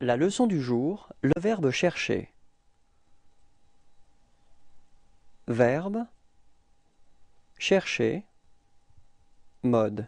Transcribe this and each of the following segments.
La leçon du jour, le verbe chercher. Verbe chercher mode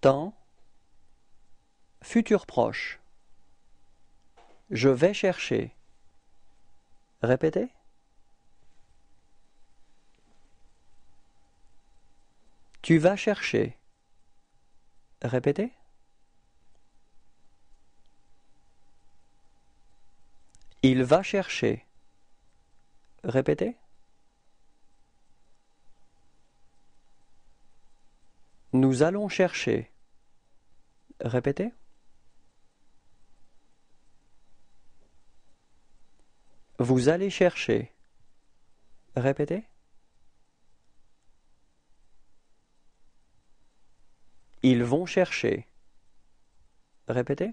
temps futur proche Je vais chercher. Répétez. Tu vas chercher. Répétez. Il va chercher. Répétez. Nous allons chercher. Répétez. Vous allez chercher. Répétez. Ils vont chercher. Répétez.